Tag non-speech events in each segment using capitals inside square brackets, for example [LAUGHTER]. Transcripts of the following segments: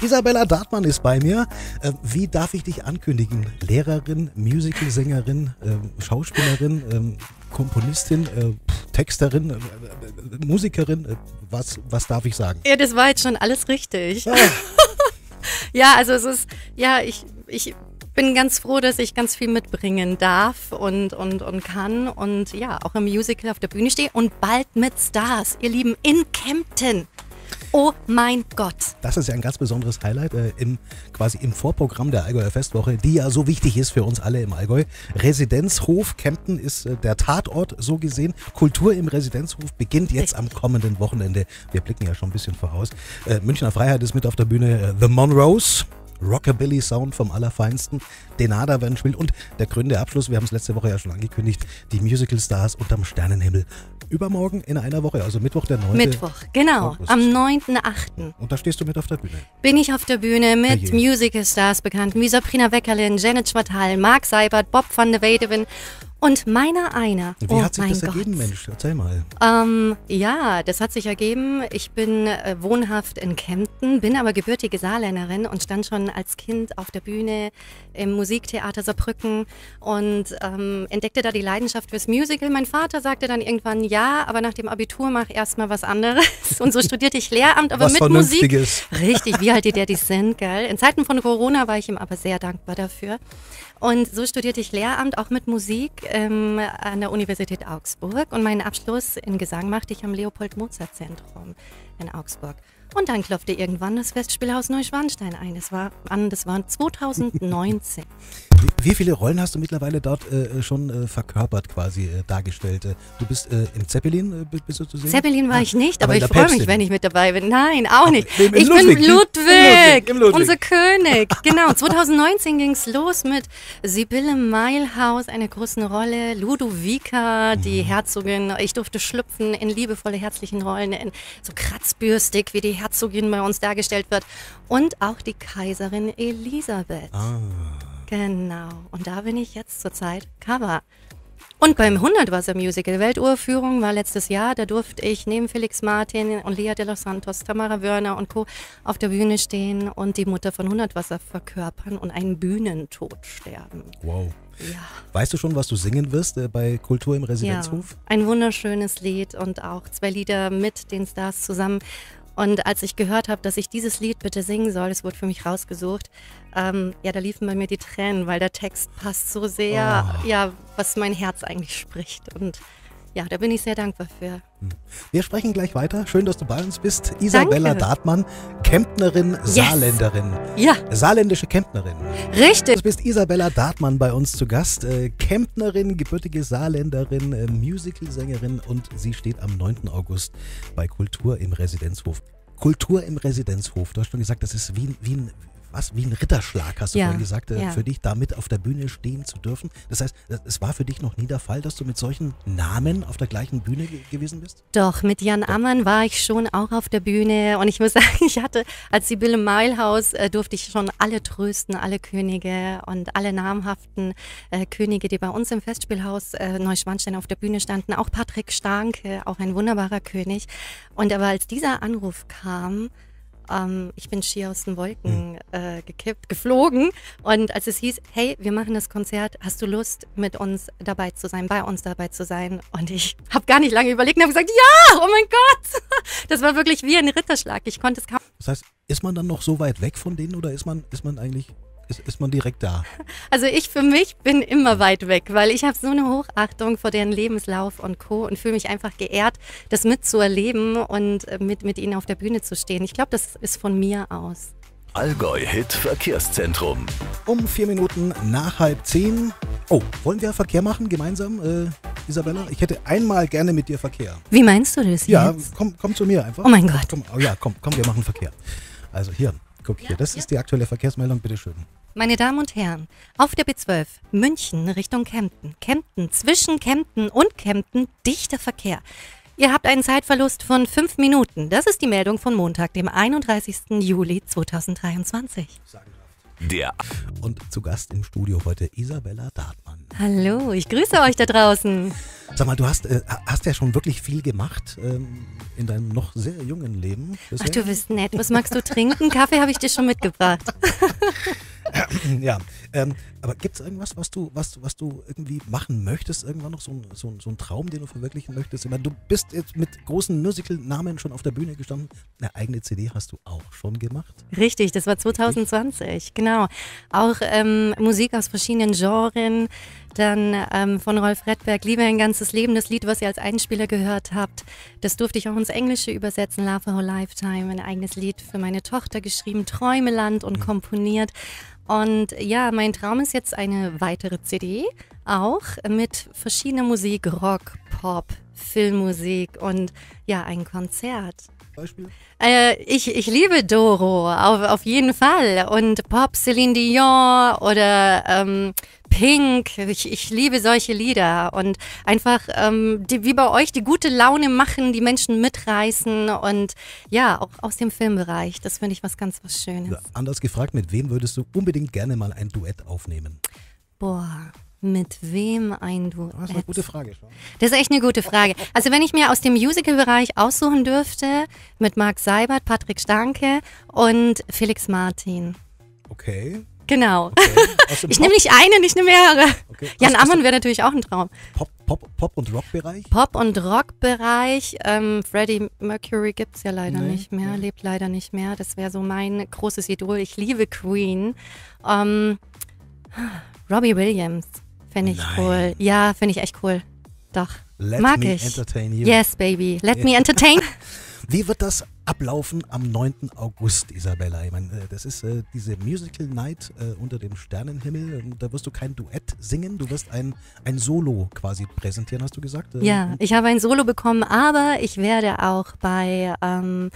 Isabella Dartmann ist bei mir. Äh, wie darf ich dich ankündigen? Lehrerin, Musicalsängerin, äh, Schauspielerin, äh, Komponistin, äh, Texterin, Musikerin. Äh, was, was darf ich sagen? Ja, das war jetzt schon alles richtig. Ah, [LAUGHS] Ja, also es ist, ja, ich, ich bin ganz froh, dass ich ganz viel mitbringen darf und, und, und kann und ja, auch im Musical auf der Bühne stehe und bald mit Stars, ihr Lieben, in Kempten. Oh mein Gott. das ist ja ein ganz besonderes Highlight äh, im, quasi im Vorprogramm der Allgäuer Festwoche, die ja so wichtig ist für uns alle im Allgäu. Residenzhof Kempten ist äh, der Tatort so gesehen. Kultur im Residenzhof beginnt jetzt am kommenden Wochenende. Wir blicken ja schon ein bisschen voraus. Äh, Münchner Freiheit ist mit auf der Bühne. Äh, The Monroes. Rockabilly Sound vom Allerfeinsten. Denada werden spielen und der krönende Abschluss, wir haben es letzte Woche ja schon angekündigt, die Musical Stars unterm Sternenhimmel. Übermorgen in einer Woche, also Mittwoch der 9. Mittwoch, genau, August. am 9.8. Und da stehst du mit auf der Bühne. bin ich auf der Bühne mit Herrje. Musical-Stars bekannt, wie Sabrina Weckerlin, Janet Schmatal, Mark Seibert, Bob van de Wedeven und meiner einer. Wie oh hat sich das Gott. ergeben, Mensch? Erzähl mal. Ähm, ja, das hat sich ergeben. Ich bin äh, wohnhaft in Kempten, bin aber gebürtige Saarländerin und stand schon als Kind auf der Bühne im Musiktheater Saarbrücken und ähm, entdeckte da die Leidenschaft fürs Musical. Mein Vater sagte dann irgendwann, ja, aber nach dem Abitur mach erstmal was anderes. [LAUGHS] Und so studierte ich Lehramt, aber Was mit Musik. Richtig, wie halt die Daddys sind, gell? In Zeiten von Corona war ich ihm aber sehr dankbar dafür. Und so studierte ich Lehramt auch mit Musik ähm, an der Universität Augsburg. Und meinen Abschluss in Gesang machte ich am Leopold-Mozart-Zentrum in Augsburg. Und dann klopfte irgendwann das Festspielhaus Neuschwanstein ein. Das war, an, das war 2019. [LAUGHS] Wie, viele Rollen hast du mittlerweile dort äh, schon äh, verkörpert, quasi äh, dargestellt? Äh, Du bist äh, in Zeppelin, äh, bi- bist du zu sehen? Zeppelin war Ah, ich nicht, aber aber, ich freue mich, wenn ich mit dabei bin. Nein, auch nicht. im- im ich Ludwig. bin Im Ludwig, Ludwig, im Ludwig. unser König. Genau, 2019 ging es los mit Sibylle Meilhaus, einer großen Rolle, Ludovica, die Mhm. Herzogin. Ich durfte schlüpfen in liebevolle, herzlichen Rollen, in so kratzbürstig, wie die Herzogin bei uns dargestellt wird. Und auch die Kaiserin Elisabeth. Ah. Genau. Und da bin ich jetzt zurzeit Cover. Und beim 100 Wasser Musical Welturführung war letztes Jahr, da durfte ich neben Felix Martin und Lea de los Santos, Tamara Wörner und Co. auf der Bühne stehen und die Mutter von 100 Wasser verkörpern und einen Bühnentod sterben. Wow. Ja. Weißt du schon, was du singen wirst äh, bei Kultur im Ja, Residenzhof? ein wunderschönes Lied und auch zwei Lieder mit den Stars zusammen. Und als ich gehört habe, dass ich dieses Lied bitte singen soll, es wurde für mich rausgesucht, ähm, ja, da liefen bei mir die Tränen, weil der Text passt so sehr, ja, was mein Herz eigentlich spricht. Und ja, da bin ich sehr dankbar für. Wir sprechen gleich weiter. Schön, dass du bei uns bist. Isabella Danke. Dartmann, Kemptnerin, Saarländerin. Ja, Saarländische Kemptnerin. richtig. Du bist Isabella Dartmann bei uns zu Gast. Äh, Kemptnerin, gebürtige Saarländerin, äh, Musicalsängerin und sie steht am 9. August bei Kultur im Residenzhof. Kultur im Residenzhof. Du hast schon gesagt, das ist wie, wie ein was, wie ein Ritterschlag, hast du Ja, vorhin gesagt, äh, ja. für dich da mit auf der Bühne stehen zu dürfen. Das heißt, äh, es war für dich noch nie der Fall, dass du mit solchen Namen auf der gleichen Bühne ge gewesen bist? Doch, mit Jan Ammann war ich schon auch auf der Bühne und ich muss [LAUGHS] sagen, ich hatte als Sibylle Meilhaus äh, durfte ich schon alle trösten, alle Könige und alle namhaften äh, Könige, die bei uns im Festspielhaus äh, Neuschwanstein auf der Bühne standen, auch Patrick Starnke, auch ein wunderbarer König. Und aber als dieser Anruf kam, ähm, ich bin schier aus den Wolken äh, gekippt, geflogen. Und als es hieß, hey, wir machen das Konzert, hast du Lust, mit uns dabei zu sein, bei uns dabei zu sein? Und ich [LAUGHS] habe gar nicht lange überlegt und habe gesagt, ja, oh mein Gott. [LAUGHS] Das war wirklich wie ein Ritterschlag. Ich konnte es kaum. Das heißt, ist man dann noch so weit weg von denen oder ist man, ist man eigentlich, ist, ist man direkt da? Also ich für mich bin immer weit weg, weil ich habe so eine Hochachtung vor deren Lebenslauf und Co. und fühle mich einfach geehrt, das mitzuerleben und äh, mit, mit ihnen auf der Bühne zu stehen. Ich glaube, das ist von mir aus. Allgäu Hit Verkehrszentrum. Um vier Minuten nach halb zehn. Oh, wollen wir Verkehr machen gemeinsam, äh, Isabella? Ich hätte einmal gerne mit dir Verkehr. Wie meinst du das Ja, jetzt? komm, komm zu mir einfach. Oh mein Gott. Komm, oh ja, komm, komm, wir machen Verkehr. Also hier, guck hier, das ist die aktuelle Verkehrsmeldung, bitteschön. Meine Damen und Herren, auf der B12 München Richtung Kempten. Kempten, zwischen Kempten und Kempten dichter Verkehr. Ihr habt einen Zeitverlust von fünf Minuten. Das ist die Meldung von Montag, dem 31. Juli 2023. Der Und zu Gast im Studio heute Isabella Dartmann. Hallo, ich grüße euch da draußen. Sag mal, du hast, äh, hast ja schon wirklich viel gemacht ähm, in deinem noch sehr jungen Leben. Ach, du bist nett. Was magst du trinken? Kaffee habe ich dir schon mitgebracht. [LAUGHS] ja, ähm, aber gibt es irgendwas, was du, was, was du irgendwie machen möchtest? Irgendwann noch so ein, so, ein, so ein Traum, den du verwirklichen möchtest? Ich meine, du bist jetzt mit großen Musical-Namen schon auf der Bühne gestanden. Eine eigene CD hast du auch schon gemacht. Richtig, das war 2020, genau. Auch ähm, Musik aus verschiedenen Genren. Dann ähm, von Rolf Redberg, Liebe ein ganzes Leben, das Lied, was ihr als Einspieler gehört habt. Das durfte ich auch ins Englische übersetzen, Love for Whole Lifetime, ein eigenes Lied für meine Tochter geschrieben, Träumeland und komponiert. Und ja, mein Traum ist jetzt eine weitere CD, auch mit verschiedener Musik, Rock, Pop, Filmmusik und ja, ein Konzert. Beispiel? Äh, ich, ich liebe Doro, auf, auf jeden Fall. Und Pop, Celine Dion oder ähm, Pink. Ich, ich liebe solche Lieder. Und einfach, ähm, die, wie bei euch, die gute Laune machen, die Menschen mitreißen. Und ja, auch aus dem Filmbereich. Das finde ich was ganz was Schönes. Ja, anders gefragt, mit wem würdest du unbedingt gerne mal ein Duett aufnehmen? Boah. Mit wem ein Duett? Das ist eine gute Frage. Schon. Das ist echt eine gute Frage. Also wenn ich mir aus dem Musical-Bereich aussuchen dürfte, mit Marc Seibert, Patrick Stanke und Felix Martin. Okay. Genau. okay. Ich nehme nicht einen, ich nehme mehrere. Okay. Jan Ammann wäre natürlich auch ein Traum. Pop, Pop, Pop und Rock-Bereich? Pop- und Rock-Bereich. Ähm, Freddie Mercury gibt es ja leider Nee, nicht mehr, nee. lebt leider nicht mehr. Das wäre so mein großes Idol. Ich liebe Queen. Ähm, Robbie Williams fände ich Nein. cool. Ja, finde ich echt cool. Doch. Let Mag me ich. entertain you. Yes, baby. Let me [LAUGHS] entertain. Wie wird das ablaufen am 9. August, Isabella? Ich meine, äh, das ist äh, diese Musical Night äh, unter dem Sternenhimmel. Und Da wirst du kein Duett singen, du wirst ein, ein Solo quasi präsentieren, hast du gesagt? Äh, Ja, ich habe ein Solo bekommen, aber ich werde auch bei ähm,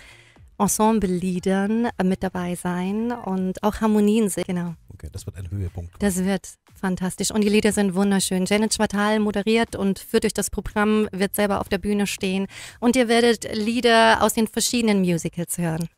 Ensemble-Liedern äh, mit dabei sein und auch Harmonien singen. Genau, Okay, das wird ein Höhepunkt. das wird fantastisch. Und die Lieder sind wunderschön. Janet Schwartal moderiert und führt durch das Programm, wird selber auf der Bühne stehen. Und ihr werdet Lieder aus den verschiedenen Musicals hören.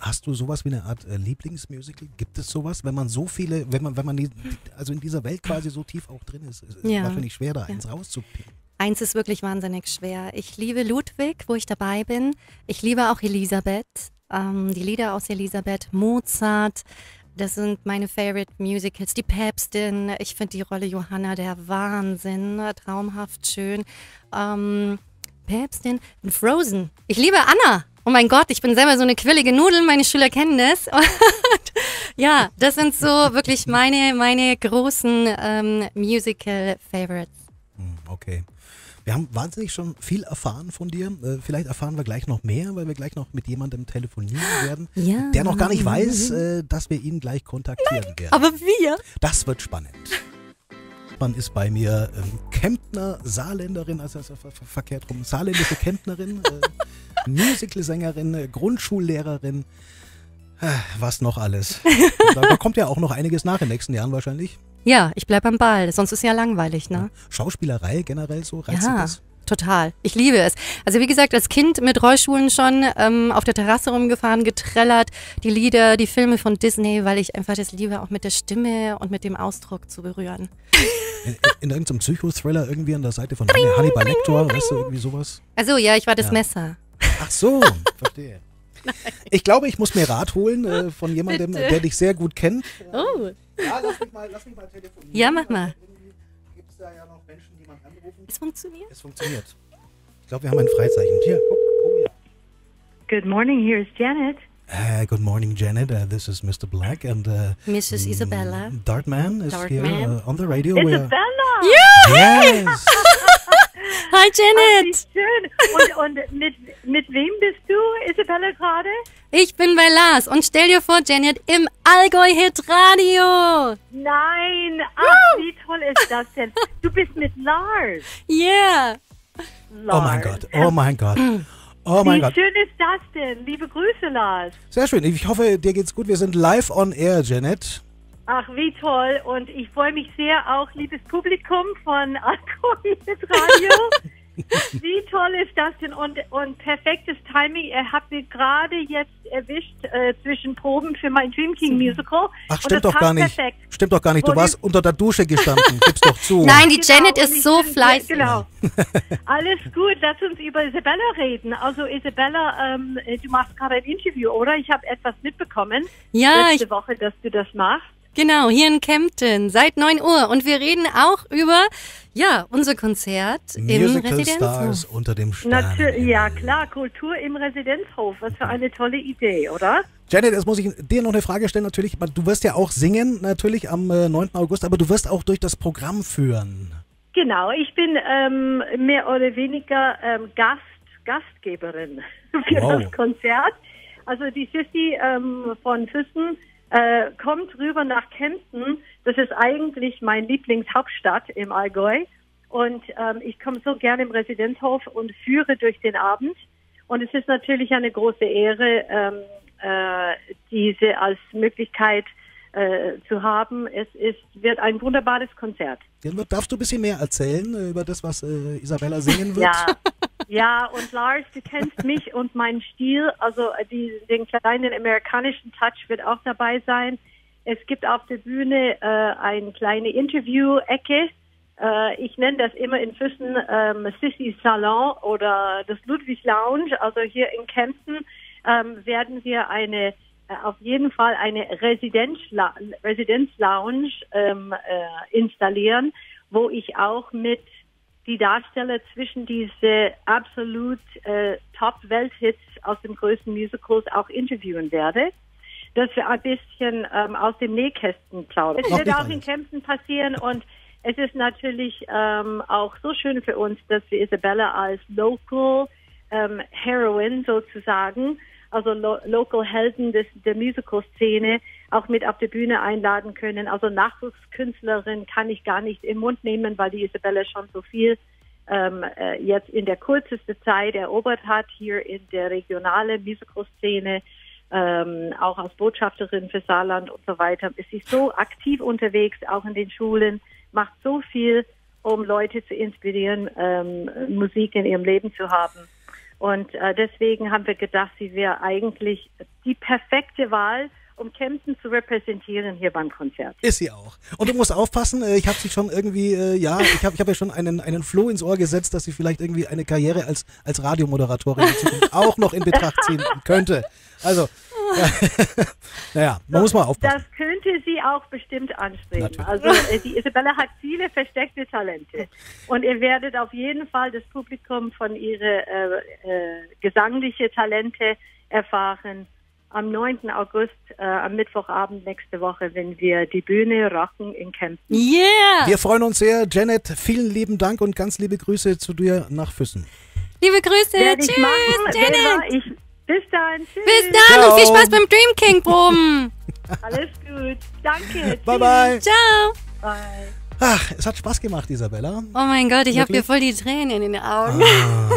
Hast du sowas wie eine Art äh, Lieblingsmusical? Gibt es sowas, wenn man so viele, wenn man, wenn man die, also in dieser Welt quasi so tief auch drin ist? Ist Ja. wahrscheinlich schwer, da Ja. eins rauszupicken. Eins ist wirklich wahnsinnig schwer. Ich liebe Ludwig, wo ich dabei bin. Ich liebe auch Elisabeth. Ähm, die Lieder aus Elisabeth, Mozart. Das sind meine Favorite Musicals. Die Päpstin. Ich finde die Rolle Johanna der Wahnsinn. Traumhaft schön. Ähm, Päpstin. Frozen. Ich liebe Anna. Oh mein Gott, ich bin selber so eine quirlige Nudel. Meine Schüler kennen das. [LAUGHS] Und ja, das sind so wirklich meine, meine großen ähm, Musical-Favorites. Hm, Okay. Wir haben wahnsinnig schon viel erfahren von dir. Äh, vielleicht erfahren wir gleich noch mehr, weil wir gleich noch mit jemandem telefonieren werden, Ja. der noch gar nicht weiß, äh, dass wir ihn gleich kontaktieren werden. Aber wir? Das wird spannend. Man ist bei mir ähm, Kemptner, Saarländerin, also also ver ver verkehrt rum, saarländische Kemptnerin, äh, [LAUGHS] Musicalsängerin, äh, Grundschullehrerin, äh, was noch alles. [LAUGHS] Da, da kommt ja auch noch einiges nach in den nächsten Jahren wahrscheinlich. Ja, ich bleib am Ball, sonst ist ja langweilig, ne? Schauspielerei generell so, reizt Ja, das? total. Ich liebe es. Also wie gesagt, als Kind mit Rollschuhen schon ähm, auf der Terrasse rumgefahren, getrellert, die Lieder, die Filme von Disney, weil ich einfach das liebe, auch mit der Stimme und mit dem Ausdruck zu berühren. In, in irgendeinem Psychothriller irgendwie an der Seite von Hanni- Hannibal Lecter, weißt du, irgendwie sowas? Also ja, ich war das Ja. Messer. Ach so, [LAUGHS] verstehe. [LAUGHS] Ich glaube, ich muss mir Rat holen äh, von jemandem, Bitte. der dich sehr gut kennt. Oh. Ja, lass mich mal, lass mich mal telefonieren. Ja, mach mal. Gibt es da ja noch Menschen, die man anrufen? Es funktioniert. Es funktioniert. Ich glaube, wir haben ein Freizeichen. Hier, guck. Oh ja. Good morning. Here's Janet. Uh, good morning, Janet. Uh, this is Mr. Black and uh, Mrs. Isabella. Dartman is here Dartman. uh, on the radio. We are- Isabella. Yes. Hi Ach, wie Janet! schön. Und, und mit, mit wem bist du, Isabella, gerade? Ich bin bei Lars und stell dir vor, Janet, im Allgäu Hit Radio. Nein. Ach, wie toll ist das denn? Du bist mit Lars. Yeah. Oh mein Lars. Gott. Oh mein Gott. Oh mein Wie Gott. schön ist das denn? Liebe Grüße, Lars. Sehr schön. Ich hoffe, dir geht's gut. Wir sind live on air, Janet. Ach, wie toll. Und ich freue mich sehr auch, liebes Publikum von Alkohol [LAUGHS] Radio. [LAUGHS] Wie toll ist das denn? Und, und perfektes Timing. Ihr habt mich gerade jetzt erwischt äh, zwischen Proben für mein Dream King Musical. Ach, stimmt doch gar nicht. Perfekt. Stimmt doch gar nicht. Du warst unter der Dusche gestanden. Gib's doch zu. Nein, die Genau, Janet ist so bin- fleißig. Genau. [LAUGHS] Alles gut, lass uns über Isabella reden. Also Isabella, ähm, du machst gerade ein Interview, oder? Ich habe etwas mitbekommen Ja, letzte ich, Woche, dass du das machst. Genau, hier in Kempten seit 9 Uhr. Und wir reden auch über, ja, unser Konzert im Musical Residenzhof. Stars unter dem Stern. Natürlich, ja klar, Kultur im Residenzhof. Was für eine tolle Idee, oder? Janet, jetzt muss ich dir noch eine Frage stellen. Natürlich, du wirst ja auch singen, natürlich am äh, 9. August, aber du wirst auch durch das Programm führen. Genau, ich bin ähm, mehr oder weniger ähm, Gast, Gastgeberin [LAUGHS] für Wow. das Konzert. Also die Sissy ähm, von Füssen äh, kommt rüber nach Kempten. Das ist eigentlich mein Lieblingshauptstadt im Allgäu. Und ähm, ich komme so gerne im Residenzhof und führe durch den Abend. Und es ist natürlich eine große Ehre, ähm, äh, diese als Möglichkeit äh, zu haben. Es ist, wird ein wunderbares Konzert. Ja, Darfst du ein bisschen mehr erzählen äh, über das, was äh, Isabella singen wird? Ja, [LAUGHS] ja, und Lars, du kennst mich und meinen Stil, also äh, die, den kleinen amerikanischen Touch wird auch dabei sein. Es gibt auf der Bühne äh, eine kleine Interview-Ecke. Äh, ich nenne das immer in Füssen ähm, Sissy Salon oder das Ludwig Lounge. Also hier in Kempten ähm, werden wir eine äh, auf jeden Fall eine Residenzlounge ähm, äh, installieren, wo ich auch mit die Darsteller zwischen diese absolut äh, Top-Welthits aus den größten Musicals auch interviewen werde, dass wir ein bisschen ähm, aus dem Nähkästen plaudern. Es wird auch in. Kempten passieren und es ist natürlich ähm, auch so schön für uns, dass wir Isabella als Local ähm, Heroine sozusagen, also lo Local Helden des, der Musical-Szene, auch mit auf der Bühne einladen können. Also Nachwuchskünstlerin kann ich gar nicht im Mund nehmen, weil die Isabella schon so viel ähm, äh, jetzt in der kürzesten Zeit erobert hat, hier in der regionalen Musical-Szene, ähm, auch als Botschafterin für Saarland und so weiter. Ist sie so aktiv unterwegs, auch in den Schulen, macht so viel, um Leute zu inspirieren, ähm, Musik in ihrem Leben zu haben. Und äh, deswegen haben wir gedacht, sie wäre eigentlich die perfekte Wahl, um Kempten zu repräsentieren hier beim Konzert. Ist sie auch. Und du musst aufpassen, äh, ich habe sie schon irgendwie, äh, ja, ich habe ich hab ja schon einen, einen Floh ins Ohr gesetzt, dass sie vielleicht irgendwie eine Karriere als, als Radiomoderatorin [LAUGHS] auch noch in Betracht ziehen könnte. Also, [LAUGHS] naja, man muss mal aufpassen. Das könnte sie auch bestimmt anstreben. Natürlich. Also äh, die Isabella hat viele versteckte Talente. Und ihr werdet auf jeden Fall das Publikum von ihre äh, äh, gesangliche Talente erfahren am 9. August, äh, am Mittwochabend nächste Woche, wenn wir die Bühne rocken in Kempten. Yeah! Wir freuen uns sehr. Janet, vielen lieben Dank und ganz liebe Grüße zu dir nach Füssen. Liebe Grüße. Werde ich Tschüss. Janet. Bis dann. Tschüss. Bis dann und viel Ciao. Spaß beim Dream King Proben. Alles gut. Danke. [LAUGHS] Bye, bye. Ciao. Bye. Ach, es hat Spaß gemacht, Isabella. Oh mein Gott, ich habe hier voll die Tränen in den Augen. Ah,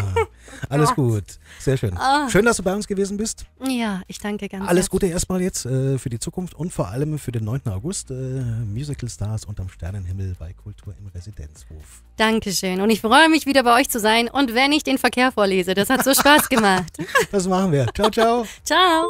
alles [LAUGHS] gut. Sehr schön. Ah. Schön, dass du bei uns gewesen bist. Ja, ich danke ganz Alles herzlich. Gute erstmal jetzt äh, für die Zukunft und vor allem für den 9. August. Äh, Musical Stars unterm Sternenhimmel bei Kultur im Residenzhof. Dankeschön. Und ich freue mich wieder bei euch zu sein und wenn ich den Verkehr vorlese. Das hat so Spaß [LAUGHS] gemacht. Das machen wir. Ciao, ciao. Ciao.